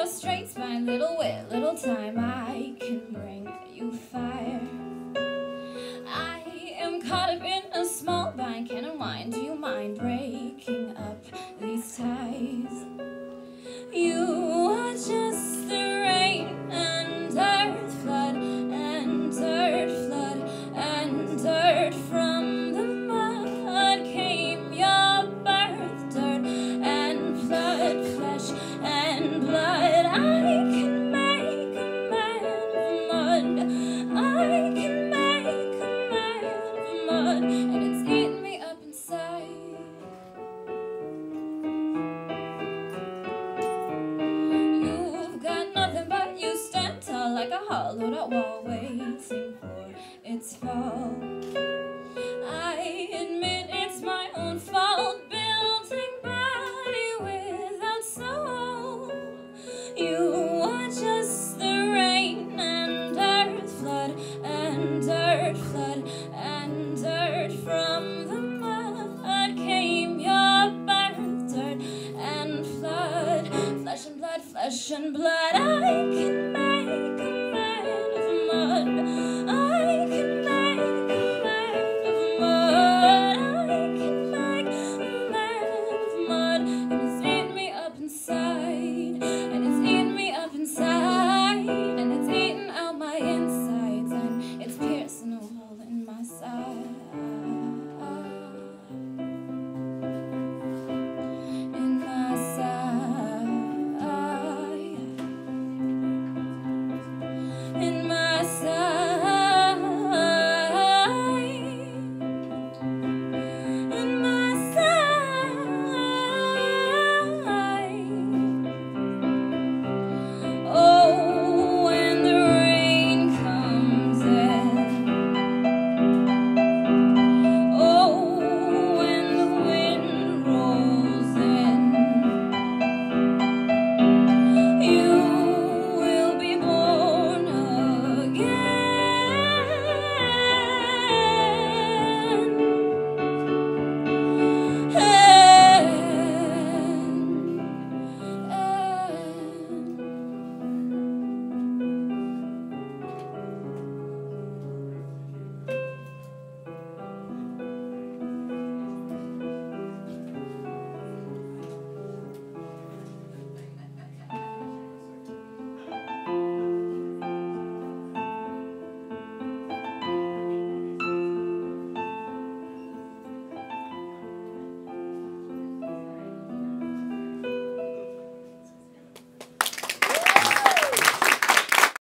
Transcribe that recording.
your spine, little wit, little time. I can bring you fire. I am caught up in a small bind, can unwind. Do you mind breaking like a wall waiting for its fall. I admit it's my own fault building body without soul. You are just the rain and earth flood and dirt flood and dirt from the mud came your birth dirt and flood flesh and blood flesh and blood I can make